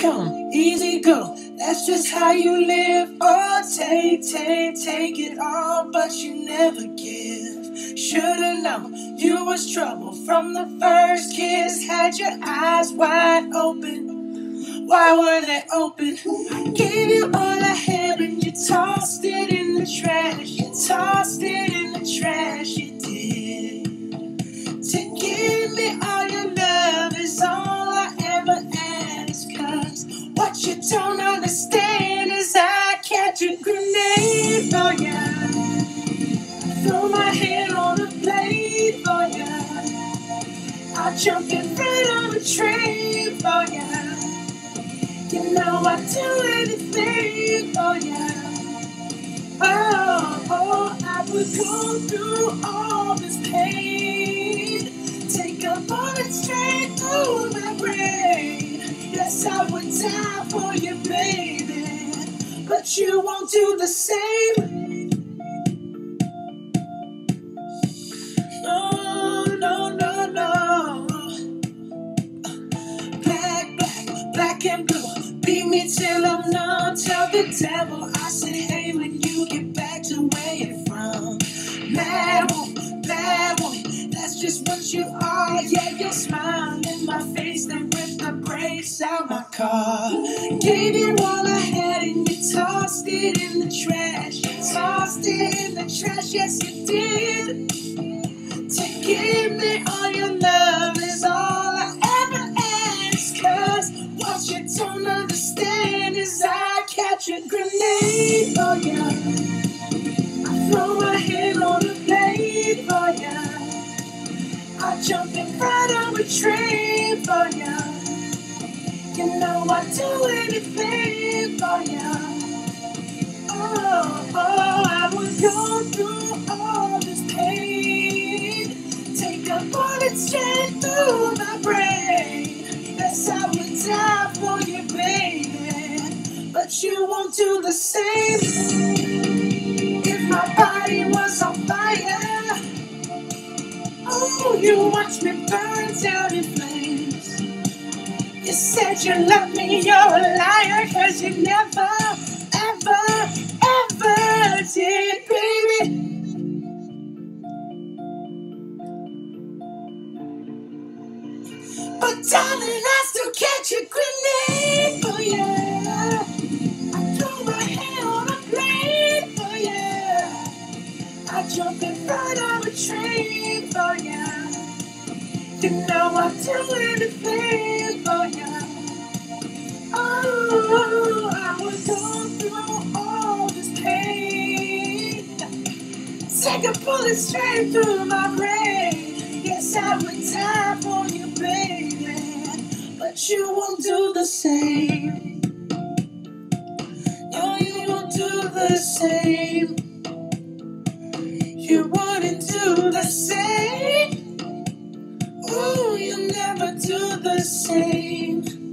come, easy go. That's just how you live. Oh, take, take, take it all, but you never give. Should've known you was trouble from the first kiss. Had your eyes wide open. Why weren't they open? I Gave you all jump in front of a train for ya. You know I'd do anything for ya. Oh, oh, I would go through all this pain. Take a bullet straight through my brain. Yes, I would die for you, baby. But you won't do the same. Till I'm numb. Tell the devil I said, hey, when you get back to where you're from. Mad woman, bad woman, that's just what you are. Yeah, you'll smile in my face, then rip the brakes out my car. Gave you all I had and you tossed it in the trash. You tossed it in the trash, yes, you did. Don't understand is I catch a grenade for ya. I throw my hand on the blade for ya. I jump in front of a train for ya. You know I'd do anything for ya. Oh, oh, I would go But you won't do the same. If my body was on fire, oh, you watch me burn down in flames. You said you love me, you're a liar, cause you never, ever, ever did, baby. But darling, I still catch a grenade for ya. You know I'd do anything for ya. Oh, I would go through all this pain. Take a bullet straight through my brain. Yes, I would die for you, baby. But you won't do the same. No, you won't do the same. You wouldn't do the same. Ooh, you'll never do the same.